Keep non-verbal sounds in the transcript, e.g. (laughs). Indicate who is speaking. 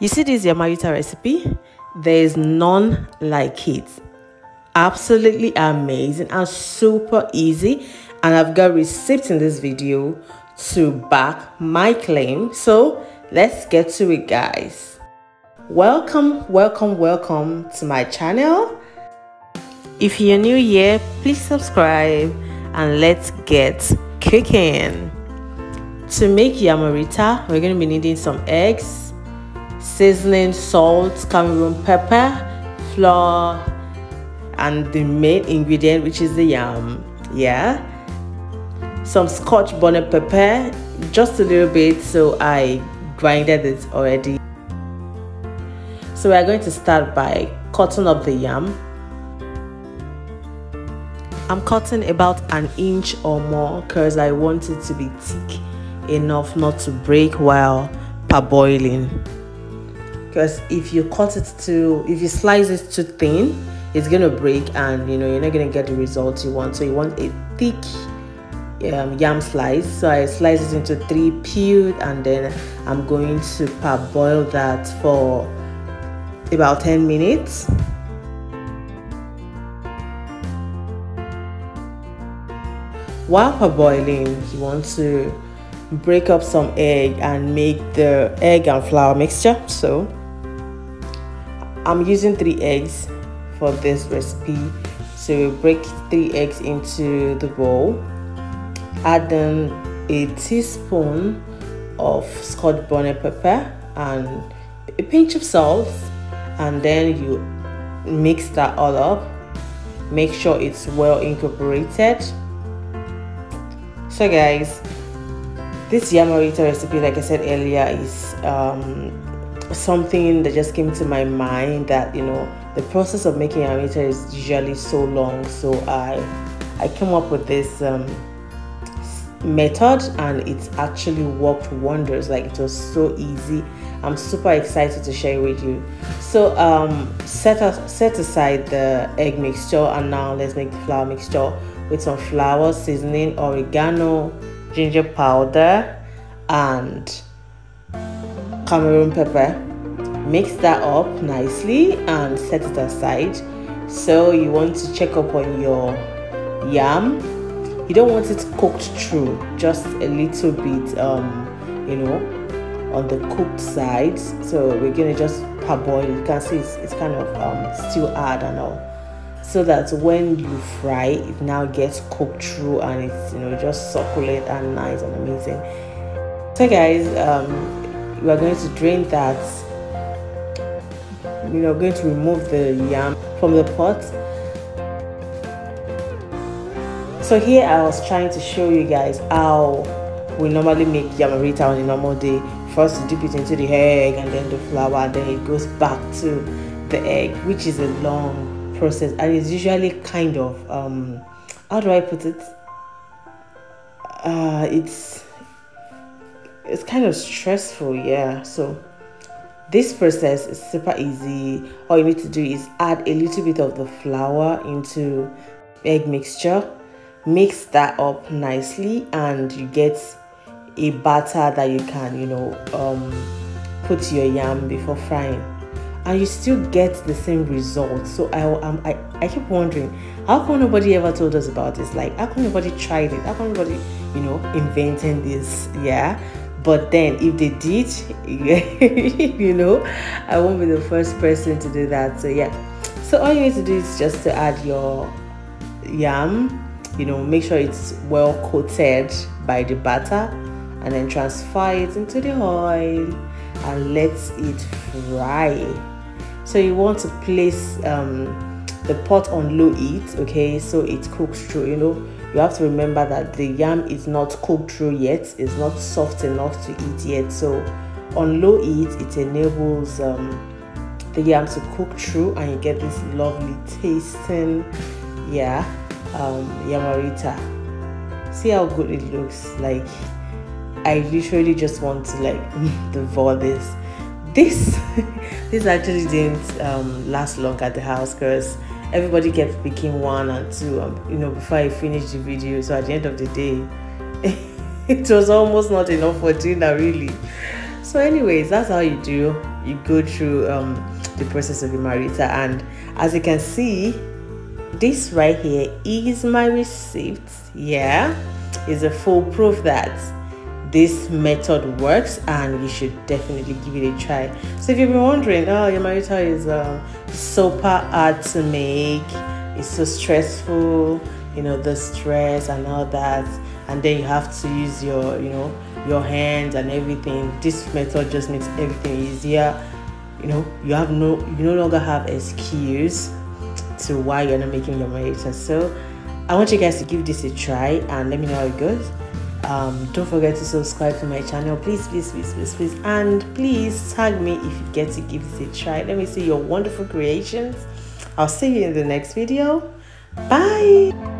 Speaker 1: You see this Yamarita recipe? There is none like it. Absolutely amazing and super easy. And I've got receipts in this video to back my claim. So let's get to it guys. Welcome, welcome, welcome to my channel. If you're new here, please subscribe and let's get cooking. To make yamarita, we're going to be needing some eggs, seasoning, salt, Cameroon pepper, flour, and the main ingredient, which is the yam. Yeah. Some scotch bonnet pepper, just a little bit, so I grinded it already. So we are going to start by cutting up the yam. I'm cutting about an inch or more because I want it to be thick enough not to break while parboiling because if you cut it too if you slice it too thin it's gonna break and you know you're not gonna get the results you want. So you want a thick um, yam slice. So I slice it into three peeled and then I'm going to parboil that for about 10 minutes. While parboiling you want to break up some egg and make the egg and flour mixture. So I'm using three eggs for this recipe. So we break three eggs into the bowl. Add then a teaspoon of scotch bonnet pepper and a pinch of salt and then you mix that all up. Make sure it's well incorporated. So guys, this yamarita recipe like I said earlier is um, something that just came to my mind that you know the process of making yamarita is usually so long. So i i came up with this um, method and it's actually worked wonders. Like it was so easy. I'm super excited to share with you. So um set us set aside the egg mixture and now let's make the flour mixture with some flour seasoning oregano ginger powder and Cameroon pepper. Mix that up nicely and set it aside. So you want to check up on your yam. You don't want it cooked through, just a little bit, um, you know, on the cooked side. So we're gonna just parboil. You can see it's, it's kind of um, still hard and all so that when you fry it now gets cooked through and it's you know just succulent and nice and amazing so guys um, we are going to drain that you know going to remove the yam from the pot. So here i was trying to show you guys how we normally make yamarita on a normal day. First to dip it into the egg and then the flour and then it goes back to the egg which is a long process and it's usually kind of um how do i put it? Uh it's it's kind of stressful yeah. So this process is super easy. All you need to do is add a little bit of the flour into egg mixture. Mix that up nicely and you get a batter that you can you know um, put your yam before frying. And you still get the same result. So I, um, I i keep wondering how come nobody ever told us about this? Like how come nobody tried it? How come nobody you know invented this? Yeah but then if they did (laughs) you know i won't be the first person to do that so yeah. So all you need to do is just to add your yam you know make sure it's well coated by the batter and then transfer it into the oil and let it fry. So you want to place um, the pot on low heat okay so it cooks through you know you have to remember that the yam is not cooked through yet it's not soft enough to eat yet. So on low heat it enables um, the yam to cook through and you get this lovely tasting yeah um, yamarita. See how good it looks like i literally just want to like (laughs) devour this. This (laughs) this actually didn't um, last long at the house because everybody kept picking one and two um, you know before i finished the video. So at the end of the day (laughs) it was almost not enough for dinner really. So anyways that's how you do you go through um, the process of yamarita. And as you can see this right here is my receipt. Yeah is a full proof that this method works and you should definitely give it a try. So if you've been wondering oh yamarita is um, super hard to make. It's so stressful you know the stress and all that. And then you have to use your you know your hands and everything. This method just makes everything easier. You know you have no you no longer have excuse to why you're not making yamarita so i want you guys to give this a try and let me know how it goes um, don't forget to subscribe to my channel. Please please please please please. And please tag me if you get to give this a try. Let me see your wonderful creations. I'll see you in the next video. Bye